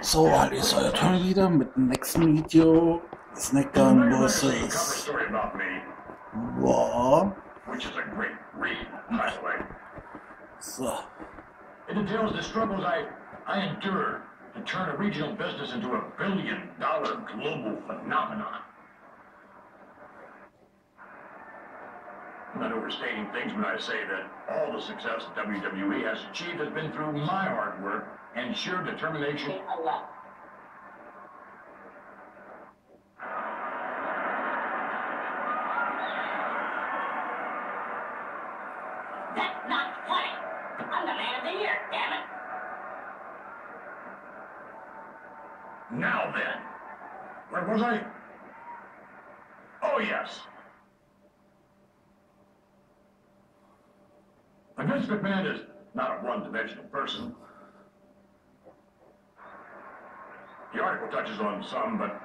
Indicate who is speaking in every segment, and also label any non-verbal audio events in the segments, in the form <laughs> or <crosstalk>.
Speaker 1: So, ist euer Toll wieder mit dem nächsten Video. Smackdown
Speaker 2: Remember the cover
Speaker 1: vs.
Speaker 2: story about me,
Speaker 1: War.
Speaker 2: which is a great read, by the way.
Speaker 1: So,
Speaker 2: It details the struggles I, I endured to turn a regional business into a billion dollar global phenomenon. I'm not overstating things when I say that all the success WWE has achieved has been through my hard work and sheer determination.
Speaker 3: That's not funny. I'm the man of the year, damn it.
Speaker 2: Now then, where was I? Oh, yes. Vince McMahon is not a one-dimensional person. The article touches on some, but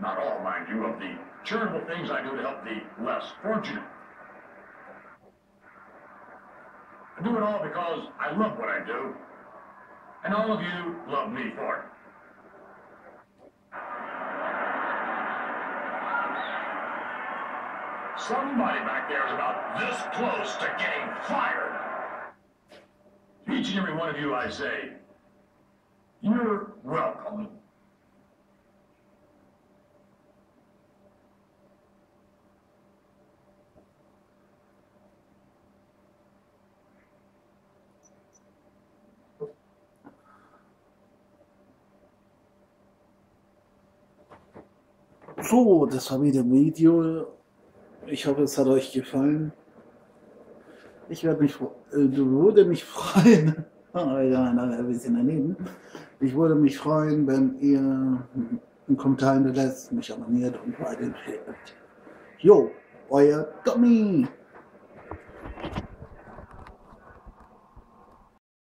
Speaker 2: not all, mind you, of the charitable things I do to help the less fortunate. I do it all because I love what I do, and all of you love me for it. Somebody back there is about this close to getting fired. Each and every one of you, I say, you're welcome.
Speaker 1: so, das war wieder ein Video. Ich hoffe, es hat euch gefallen. Ich werde mich, äh, würde mich freuen. <laughs> Ein bisschen daneben. Ich würde mich freuen, wenn ihr einen Kommentar hinterlässt, mich abonniert und weiterempfehlt. Jo, euer Tommy.